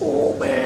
Oh man.